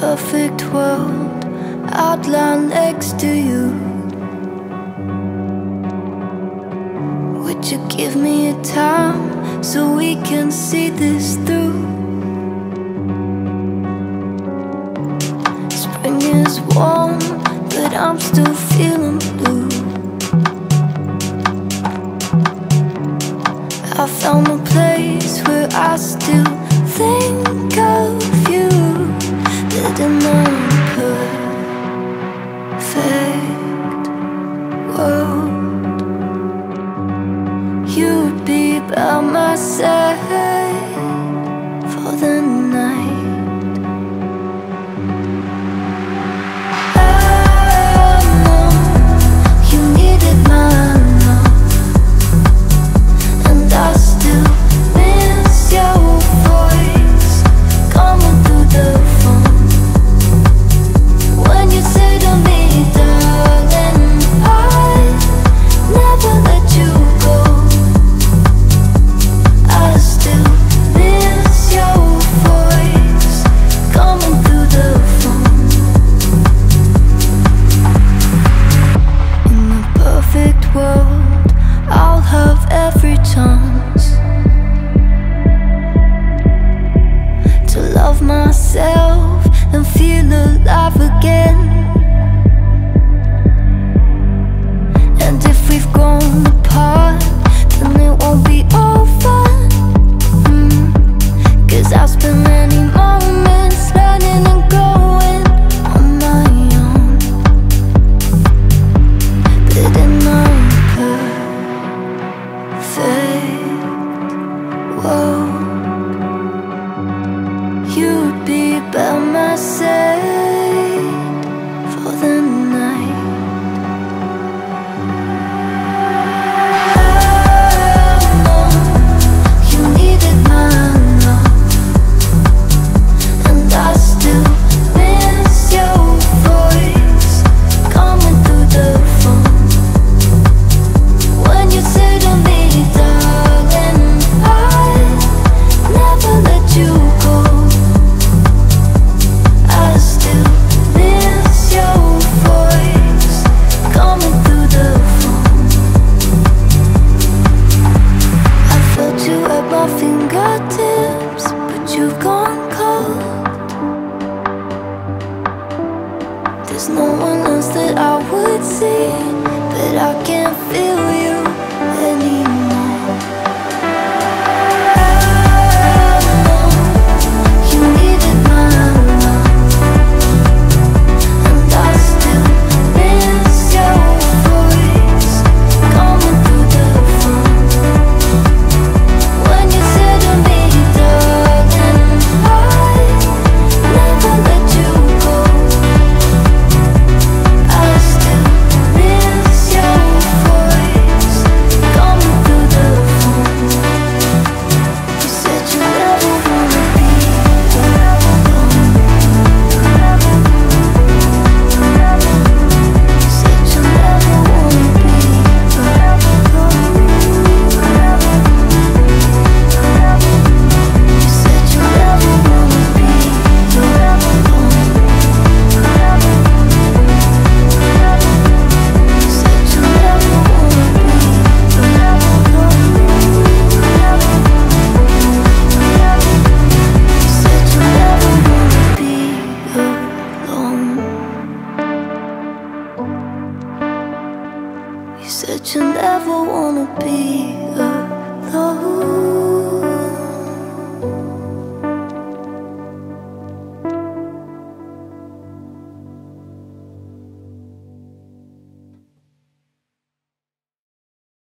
perfect world outlined next to you. Would you give me a time so we can see this through? You'd be by my side Love again. And if we've gone There's no one else that I would see, but I can't feel you. You said you never wanna be alone